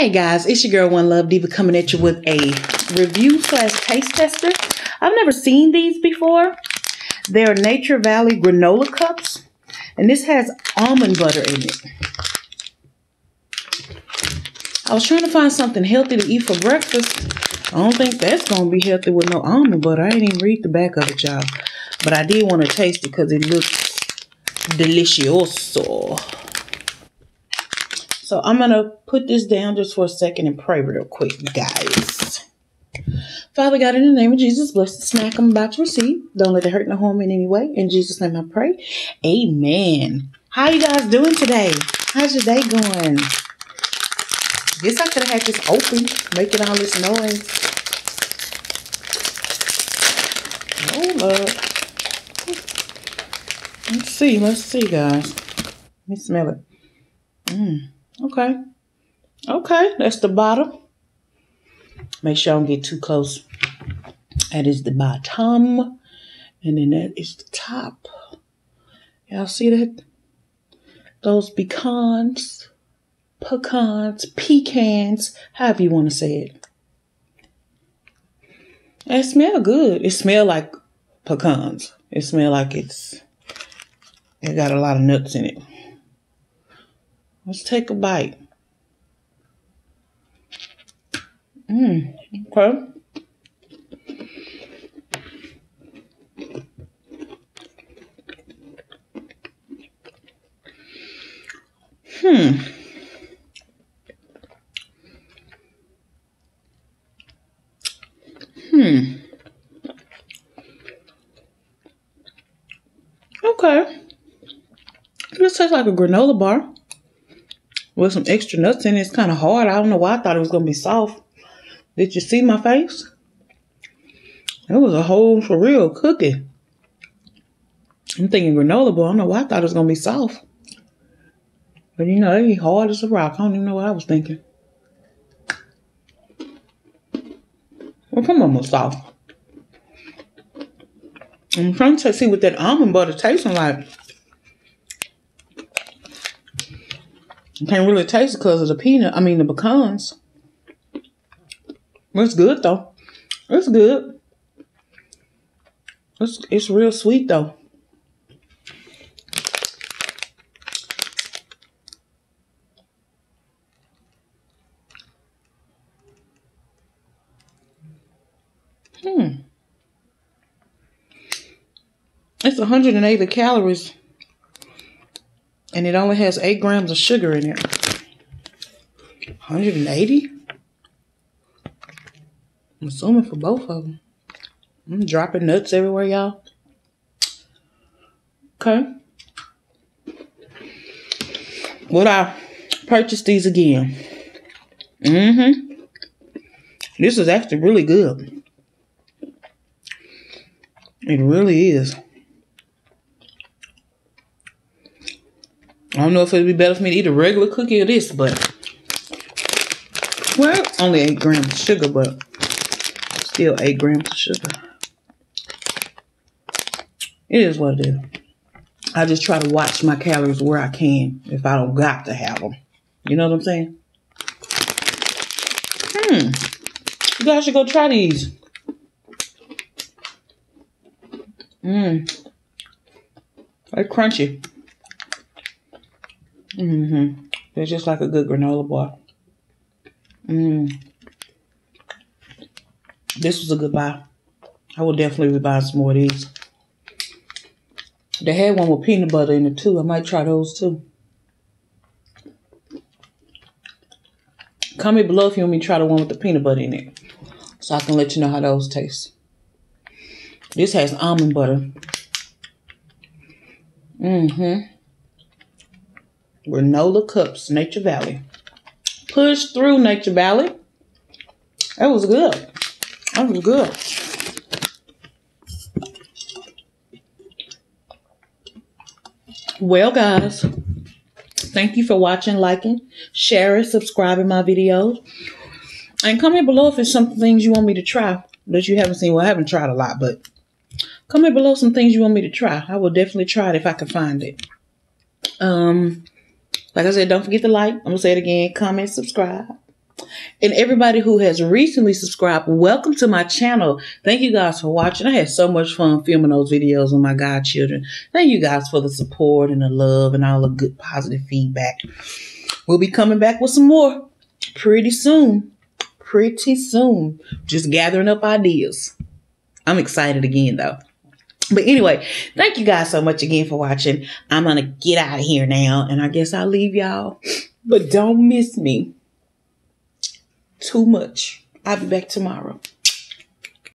Hey guys, it's your girl One Love Diva coming at you with a review slash taste tester. I've never seen these before. They're Nature Valley granola cups, and this has almond butter in it. I was trying to find something healthy to eat for breakfast. I don't think that's gonna be healthy with no almond butter. I didn't even read the back of it, y'all. But I did want to taste it because it looks delicioso. So I'm going to put this down just for a second and pray real quick, guys. Father God, in the name of Jesus, bless the snack I'm about to receive. Don't let it hurt no harm in any way. In Jesus' name I pray. Amen. How you guys doing today? How's your day going? Guess I could have had this open, making all this noise. Hold up. Let's see. Let's see, guys. Let me smell it. Mmm. Okay. Okay, that's the bottom. Make sure I don't get too close. That is the bottom. And then that is the top. Y'all see that? Those pecans, pecans, pecans, however you want to say it. It smell good. It smell like pecans. It smell like it's it got a lot of nuts in it. Let's take a bite. Mmm, okay. Hmm. Hmm. Okay. This tastes like a granola bar with some extra nuts in it. It's kind of hard. I don't know why I thought it was going to be soft. Did you see my face? It was a whole for real cookie. I'm thinking granola bar. I don't know why I thought it was going to be soft. But you know, it hard as a rock. I don't even know what I was thinking. Well, come on, soft. I'm trying to see what that almond butter tasting like. Can't really taste it because of the peanut. I mean the pecans. It's good though. It's good. It's it's real sweet though. Hmm. It's 180 calories and it only has 8 grams of sugar in it. 180? I'm assuming for both of them. I'm dropping nuts everywhere, y'all. Okay. Would I purchase these again? Mm-hmm. This is actually really good. It really is. I don't know if it'd be better for me to eat a regular cookie or this, but well, only eight grams of sugar, but still eight grams of sugar. It is what it is. I just try to watch my calories where I can if I don't got to have them. You know what I'm saying? Hmm. You guys should go try these. Mmm. They're crunchy. Mm-hmm. It's just like a good granola bar. Mmm. This was a good buy. I will definitely be buying some more of these. They had one with peanut butter in it too. I might try those too. Comment below if you want me to try the one with the peanut butter in it. So I can let you know how those taste. This has almond butter. Mm-hmm. Granola Cups, Nature Valley. Push through Nature Valley. That was good. That was good. Well, guys, thank you for watching, liking, sharing, subscribing my videos. And comment below if there's some things you want me to try that you haven't seen. Well, I haven't tried a lot, but comment below some things you want me to try. I will definitely try it if I can find it. Um, like I said, don't forget to like. I'm going to say it again. Comment, subscribe. And everybody who has recently subscribed, welcome to my channel. Thank you guys for watching. I had so much fun filming those videos with my godchildren. Thank you guys for the support and the love and all the good positive feedback. We'll be coming back with some more pretty soon. Pretty soon. Just gathering up ideas. I'm excited again though. But anyway, thank you guys so much again for watching. I'm going to get out of here now and I guess I'll leave y'all. But don't miss me too much. I'll be back tomorrow.